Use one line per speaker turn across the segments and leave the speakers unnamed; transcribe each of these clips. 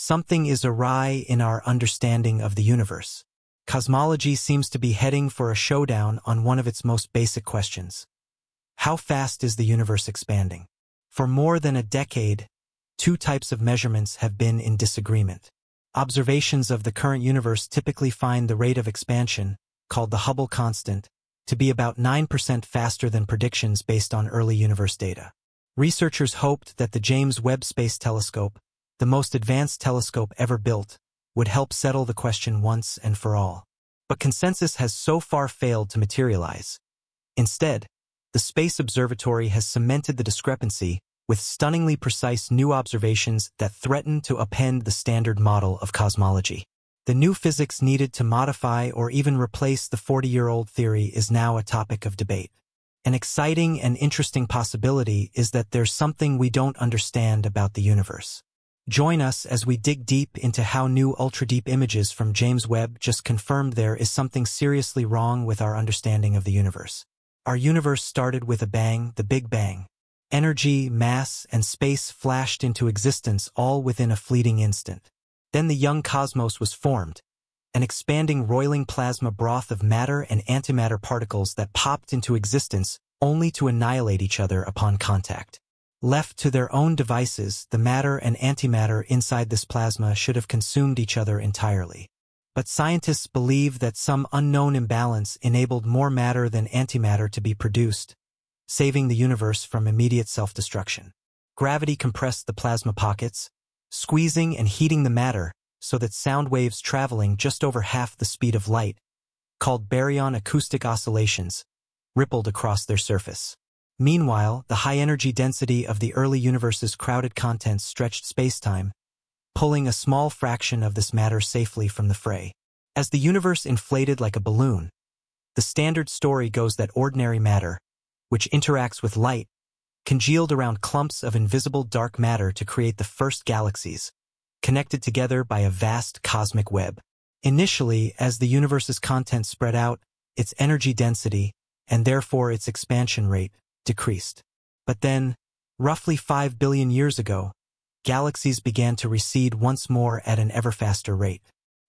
Something is awry in our understanding of the universe. Cosmology seems to be heading for a showdown on one of its most basic questions. How fast is the universe expanding? For more than a decade, two types of measurements have been in disagreement. Observations of the current universe typically find the rate of expansion, called the Hubble constant, to be about 9% faster than predictions based on early universe data. Researchers hoped that the James Webb Space Telescope, the most advanced telescope ever built, would help settle the question once and for all. But consensus has so far failed to materialize. Instead, the Space Observatory has cemented the discrepancy with stunningly precise new observations that threaten to upend the standard model of cosmology. The new physics needed to modify or even replace the 40-year-old theory is now a topic of debate. An exciting and interesting possibility is that there's something we don't understand about the universe. Join us as we dig deep into how new ultra-deep images from James Webb just confirmed there is something seriously wrong with our understanding of the universe. Our universe started with a bang, the Big Bang. Energy, mass, and space flashed into existence all within a fleeting instant. Then the young cosmos was formed, an expanding roiling plasma broth of matter and antimatter particles that popped into existence only to annihilate each other upon contact. Left to their own devices, the matter and antimatter inside this plasma should have consumed each other entirely. But scientists believe that some unknown imbalance enabled more matter than antimatter to be produced, saving the universe from immediate self-destruction. Gravity compressed the plasma pockets, squeezing and heating the matter so that sound waves traveling just over half the speed of light, called baryon acoustic oscillations, rippled across their surface. Meanwhile, the high energy density of the early universe's crowded contents stretched spacetime, pulling a small fraction of this matter safely from the fray. As the universe inflated like a balloon, the standard story goes that ordinary matter, which interacts with light, congealed around clumps of invisible dark matter to create the first galaxies, connected together by a vast cosmic web. Initially, as the universe's contents spread out, its energy density, and therefore its expansion rate, decreased. But then, roughly 5 billion years ago, galaxies began to recede once more at an ever faster rate.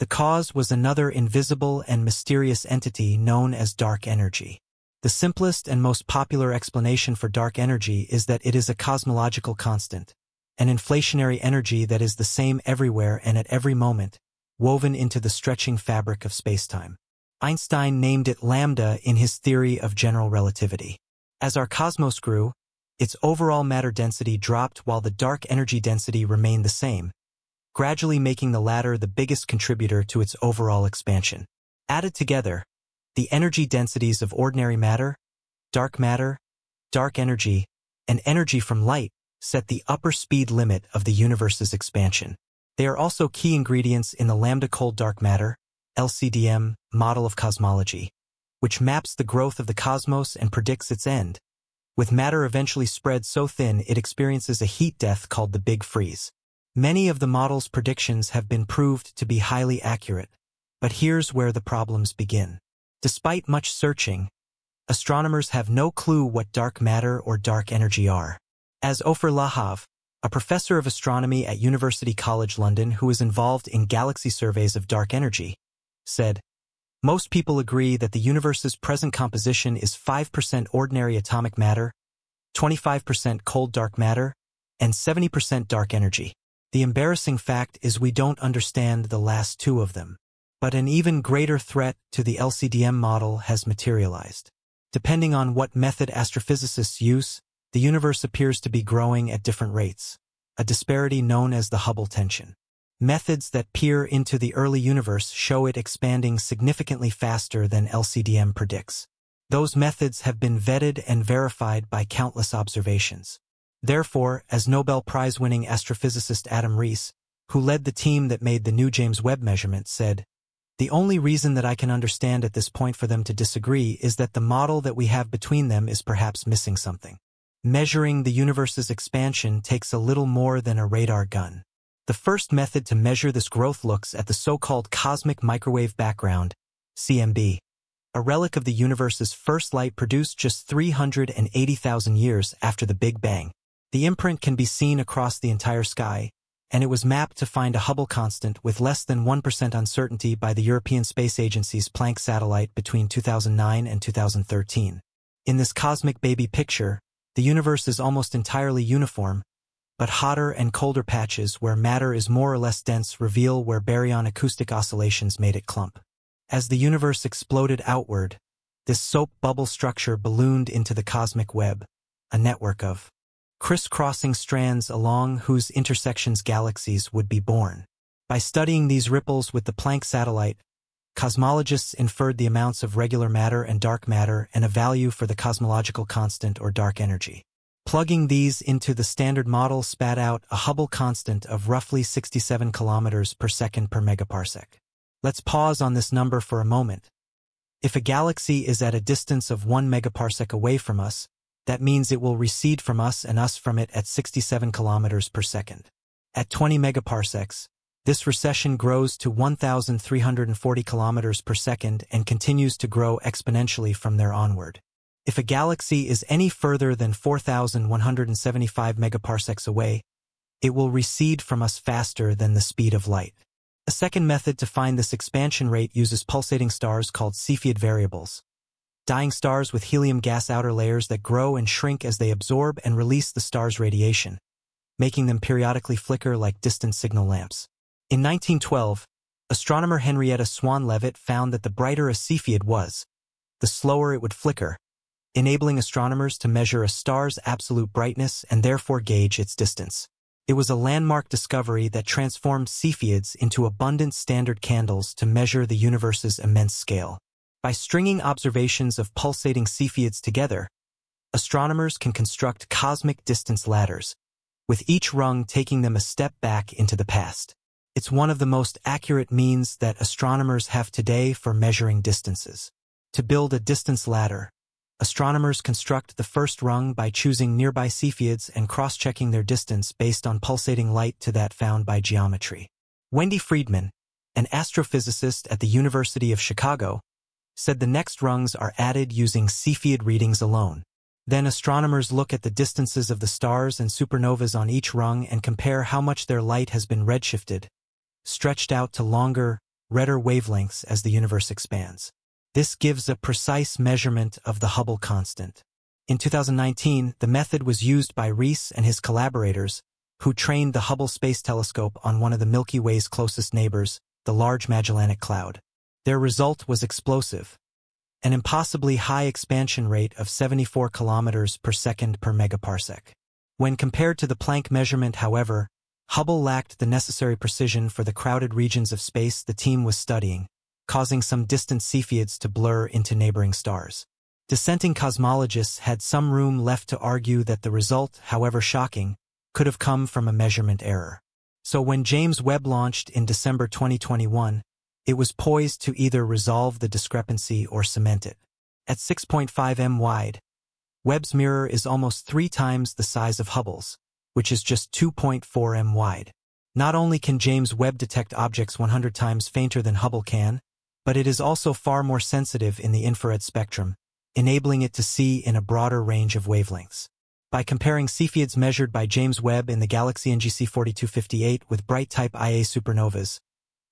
The cause was another invisible and mysterious entity known as dark energy. The simplest and most popular explanation for dark energy is that it is a cosmological constant, an inflationary energy that is the same everywhere and at every moment, woven into the stretching fabric of spacetime. Einstein named it lambda in his theory of general relativity. As our cosmos grew, its overall matter density dropped while the dark energy density remained the same, gradually making the latter the biggest contributor to its overall expansion. Added together, the energy densities of ordinary matter, dark matter, dark energy, and energy from light set the upper speed limit of the universe's expansion. They are also key ingredients in the lambda cold dark matter, LCDM, model of cosmology, which maps the growth of the cosmos and predicts its end. With matter eventually spread so thin it experiences a heat death called the Big Freeze. Many of the model's predictions have been proved to be highly accurate, but here's where the problems begin. Despite much searching, astronomers have no clue what dark matter or dark energy are. As Ofer Lahav, a professor of astronomy at University College London who is involved in galaxy surveys of dark energy, said, most people agree that the universe's present composition is 5% ordinary atomic matter, 25% cold dark matter, and 70% dark energy. The embarrassing fact is we don't understand the last two of them. But an even greater threat to the LCDM model has materialized. Depending on what method astrophysicists use, the universe appears to be growing at different rates, a disparity known as the Hubble tension. Methods that peer into the early universe show it expanding significantly faster than LCDM predicts. Those methods have been vetted and verified by countless observations. Therefore, as Nobel Prize-winning astrophysicist Adam Riess, who led the team that made the new James Webb measurement, said, The only reason that I can understand at this point for them to disagree is that the model that we have between them is perhaps missing something. Measuring the universe's expansion takes a little more than a radar gun. The first method to measure this growth looks at the so-called cosmic microwave background, CMB, a relic of the universe's first light produced just 380,000 years after the Big Bang. The imprint can be seen across the entire sky, and it was mapped to find a Hubble constant with less than 1% uncertainty by the European Space Agency's Planck satellite between 2009 and 2013. In this cosmic baby picture, the universe is almost entirely uniform, but hotter and colder patches where matter is more or less dense reveal where baryon acoustic oscillations made it clump. As the universe exploded outward, this soap bubble structure ballooned into the cosmic web, a network of crisscrossing strands along whose intersections galaxies would be born. By studying these ripples with the Planck satellite, cosmologists inferred the amounts of regular matter and dark matter and a value for the cosmological constant or dark energy. Plugging these into the standard model spat out a Hubble constant of roughly 67 kilometers per second per megaparsec. Let's pause on this number for a moment. If a galaxy is at a distance of 1 megaparsec away from us, that means it will recede from us and us from it at 67 kilometers per second. At 20 megaparsecs, this recession grows to 1,340 kilometers per second and continues to grow exponentially from there onward. If a galaxy is any further than 4,175 megaparsecs away, it will recede from us faster than the speed of light. A second method to find this expansion rate uses pulsating stars called Cepheid variables. Dying stars with helium gas outer layers that grow and shrink as they absorb and release the star's radiation, making them periodically flicker like distant signal lamps. In 1912, astronomer Henrietta Swan Leavitt found that the brighter a Cepheid was, the slower it would flicker, enabling astronomers to measure a star's absolute brightness and therefore gauge its distance. It was a landmark discovery that transformed Cepheids into abundant standard candles to measure the universe's immense scale. By stringing observations of pulsating Cepheids together, astronomers can construct cosmic distance ladders, with each rung taking them a step back into the past. It's one of the most accurate means that astronomers have today for measuring distances. To build a distance ladder, astronomers construct the first rung by choosing nearby Cepheids and cross-checking their distance based on pulsating light to that found by geometry. Wendy Freedman, an astrophysicist at the University of Chicago, said the next rungs are added using Cepheid readings alone. Then astronomers look at the distances of the stars and supernovas on each rung and compare how much their light has been redshifted, stretched out to longer, redder wavelengths as the universe expands. This gives a precise measurement of the Hubble constant. In 2019, the method was used by Riess and his collaborators, who trained the Hubble Space Telescope on one of the Milky Way's closest neighbors, the Large Magellanic Cloud. Their result was explosive, an impossibly high expansion rate of 74 kilometers per second per megaparsec. When compared to the Planck measurement, however, Hubble lacked the necessary precision for the crowded regions of space the team was studying, causing some distant Cepheids to blur into neighboring stars. Dissenting cosmologists had some room left to argue that the result, however shocking, could have come from a measurement error. So when James Webb launched in December 2021, it was poised to either resolve the discrepancy or cement it. At 6.5 m wide, Webb's mirror is almost three times the size of Hubble's, which is just 2.4 m wide. Not only can James Webb detect objects 100 times fainter than Hubble can, but it is also far more sensitive in the infrared spectrum, enabling it to see in a broader range of wavelengths. By comparing Cepheids measured by James Webb in the galaxy NGC 4258 with bright type Ia supernovas,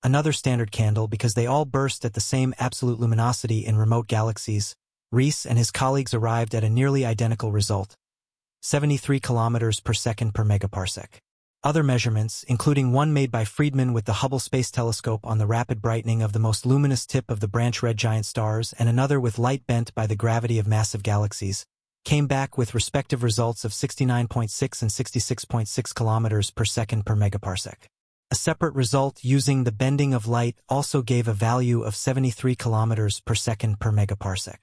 another standard candle because they all burst at the same absolute luminosity in remote galaxies, Riess and his colleagues arrived at a nearly identical result, 73 kilometers per second per megaparsec. Other measurements, including one made by Freedman with the Hubble Space Telescope on the rapid brightening of the most luminous tip of the branch red giant stars and another with light bent by the gravity of massive galaxies, came back with respective results of 69.6 and 66.6 kilometers per second per megaparsec. A separate result using the bending of light also gave a value of 73 kilometers per second per megaparsec.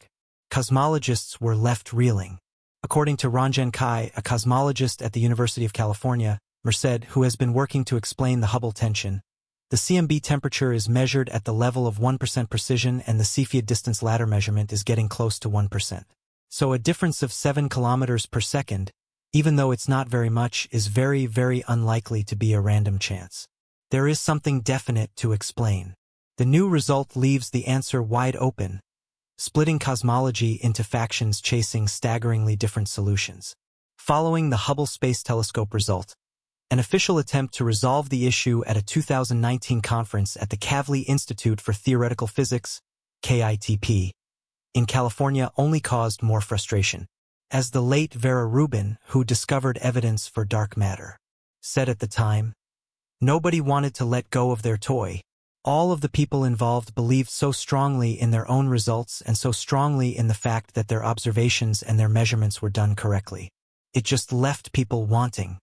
Cosmologists were left reeling. According to Ranjan Kai, a cosmologist at the University of California, Merced, who has been working to explain the Hubble tension, the CMB temperature is measured at the level of 1% precision and the Cepheid distance ladder measurement is getting close to 1%. So a difference of 7 kilometers per second, even though it's not very much, is very, very unlikely to be a random chance. There is something definite to explain. The new result leaves the answer wide open, splitting cosmology into factions chasing staggeringly different solutions. Following the Hubble Space Telescope result, an official attempt to resolve the issue at a 2019 conference at the Kavli Institute for Theoretical Physics, KITP, in California only caused more frustration. As the late Vera Rubin, who discovered evidence for dark matter, said at the time, nobody wanted to let go of their toy. All of the people involved believed so strongly in their own results and so strongly in the fact that their observations and their measurements were done correctly. It just left people wanting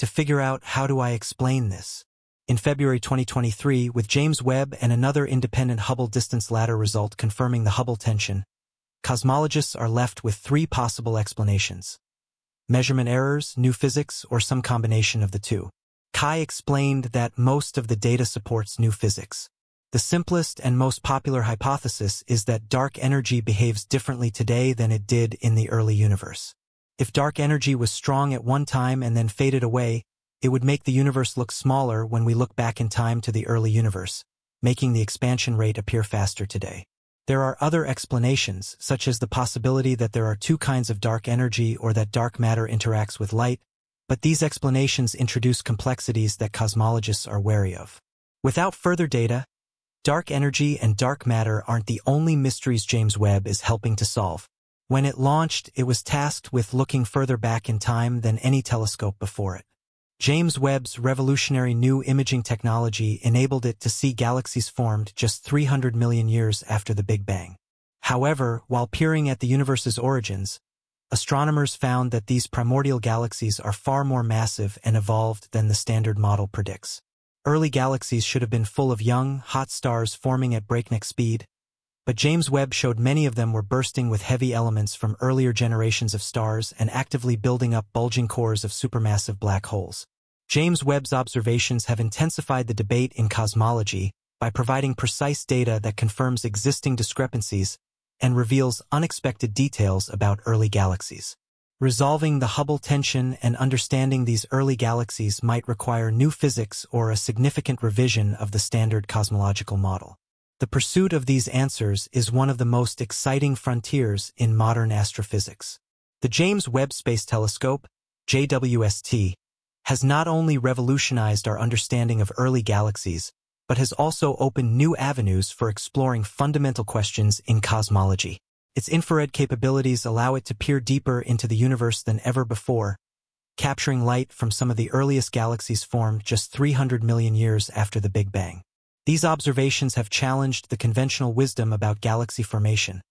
to figure out how do I explain this. In February 2023, with James Webb and another independent Hubble Distance Ladder result confirming the Hubble tension, cosmologists are left with three possible explanations. Measurement errors, new physics, or some combination of the two. Kai explained that most of the data supports new physics. The simplest and most popular hypothesis is that dark energy behaves differently today than it did in the early universe. If dark energy was strong at one time and then faded away, it would make the universe look smaller when we look back in time to the early universe, making the expansion rate appear faster today. There are other explanations, such as the possibility that there are two kinds of dark energy or that dark matter interacts with light, but these explanations introduce complexities that cosmologists are wary of. Without further data, dark energy and dark matter aren't the only mysteries James Webb is helping to solve. When it launched, it was tasked with looking further back in time than any telescope before it. James Webb's revolutionary new imaging technology enabled it to see galaxies formed just 300 million years after the Big Bang. However, while peering at the universe's origins, astronomers found that these primordial galaxies are far more massive and evolved than the standard model predicts. Early galaxies should have been full of young, hot stars forming at breakneck speed, but James Webb showed many of them were bursting with heavy elements from earlier generations of stars and actively building up bulging cores of supermassive black holes. James Webb's observations have intensified the debate in cosmology by providing precise data that confirms existing discrepancies and reveals unexpected details about early galaxies. Resolving the Hubble tension and understanding these early galaxies might require new physics or a significant revision of the standard cosmological model. The pursuit of these answers is one of the most exciting frontiers in modern astrophysics. The James Webb Space Telescope, JWST, has not only revolutionized our understanding of early galaxies, but has also opened new avenues for exploring fundamental questions in cosmology. Its infrared capabilities allow it to peer deeper into the universe than ever before, capturing light from some of the earliest galaxies formed just 300 million years after the Big Bang. These observations have challenged the conventional wisdom about galaxy formation,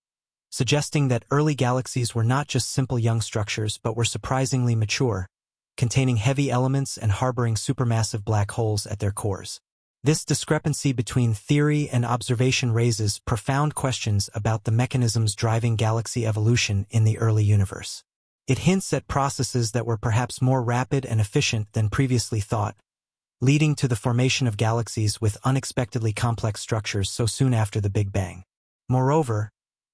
suggesting that early galaxies were not just simple young structures but were surprisingly mature, containing heavy elements and harboring supermassive black holes at their cores. This discrepancy between theory and observation raises profound questions about the mechanisms driving galaxy evolution in the early universe. It hints at processes that were perhaps more rapid and efficient than previously thought, leading to the formation of galaxies with unexpectedly complex structures so soon after the Big Bang. Moreover,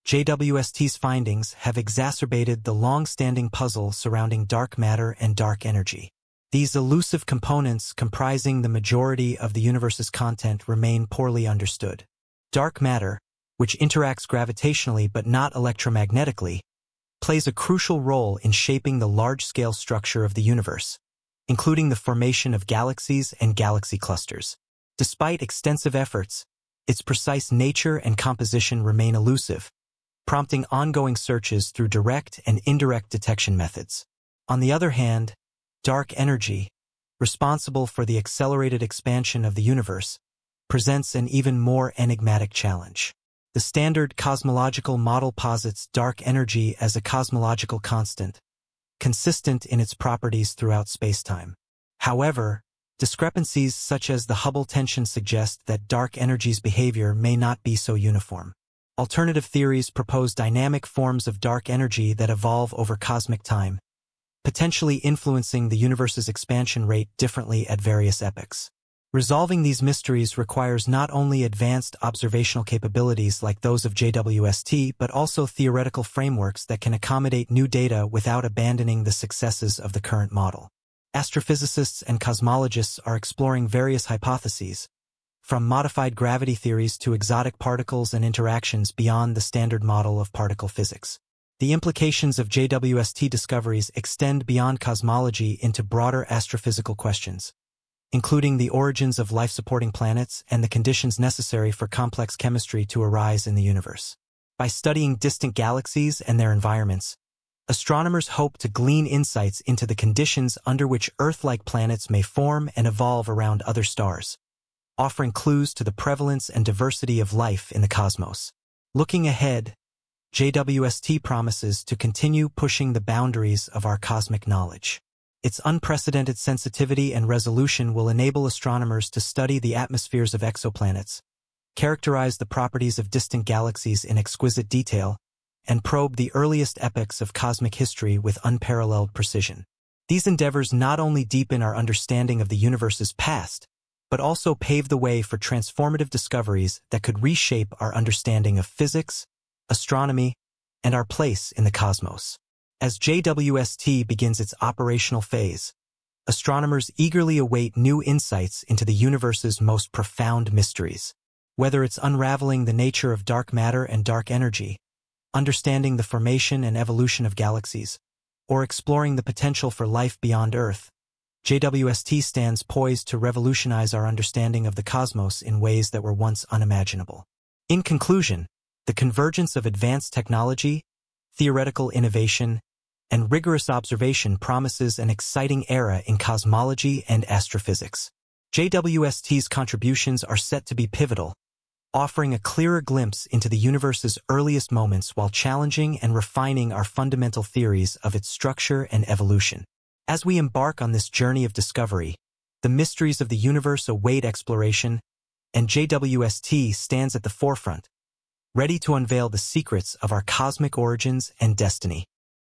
JWST's findings have exacerbated the long-standing puzzle surrounding dark matter and dark energy. These elusive components comprising the majority of the universe's content remain poorly understood. Dark matter, which interacts gravitationally but not electromagnetically, plays a crucial role in shaping the large-scale structure of the universe, including the formation of galaxies and galaxy clusters. Despite extensive efforts, its precise nature and composition remain elusive, prompting ongoing searches through direct and indirect detection methods. On the other hand, dark energy, responsible for the accelerated expansion of the universe, presents an even more enigmatic challenge. The standard cosmological model posits dark energy as a cosmological constant, consistent in its properties throughout spacetime. However, discrepancies such as the Hubble tension suggest that dark energy's behavior may not be so uniform. Alternative theories propose dynamic forms of dark energy that evolve over cosmic time, potentially influencing the universe's expansion rate differently at various epochs. Resolving these mysteries requires not only advanced observational capabilities like those of JWST, but also theoretical frameworks that can accommodate new data without abandoning the successes of the current model. Astrophysicists and cosmologists are exploring various hypotheses, from modified gravity theories to exotic particles and interactions beyond the standard model of particle physics. The implications of JWST discoveries extend beyond cosmology into broader astrophysical questions, including the origins of life-supporting planets and the conditions necessary for complex chemistry to arise in the universe. By studying distant galaxies and their environments, astronomers hope to glean insights into the conditions under which Earth-like planets may form and evolve around other stars, offering clues to the prevalence and diversity of life in the cosmos. Looking ahead, JWST promises to continue pushing the boundaries of our cosmic knowledge. Its unprecedented sensitivity and resolution will enable astronomers to study the atmospheres of exoplanets, characterize the properties of distant galaxies in exquisite detail, and probe the earliest epochs of cosmic history with unparalleled precision. These endeavors not only deepen our understanding of the universe's past, but also pave the way for transformative discoveries that could reshape our understanding of physics, astronomy, and our place in the cosmos. As JWST begins its operational phase, astronomers eagerly await new insights into the universe's most profound mysteries. Whether it's unraveling the nature of dark matter and dark energy, understanding the formation and evolution of galaxies, or exploring the potential for life beyond Earth, JWST stands poised to revolutionize our understanding of the cosmos in ways that were once unimaginable. In conclusion, the convergence of advanced technology, theoretical innovation, and rigorous observation promises an exciting era in cosmology and astrophysics. JWST's contributions are set to be pivotal, offering a clearer glimpse into the universe's earliest moments while challenging and refining our fundamental theories of its structure and evolution. As we embark on this journey of discovery, the mysteries of the universe await exploration, and JWST stands at the forefront, ready to unveil the secrets of our cosmic origins and destiny.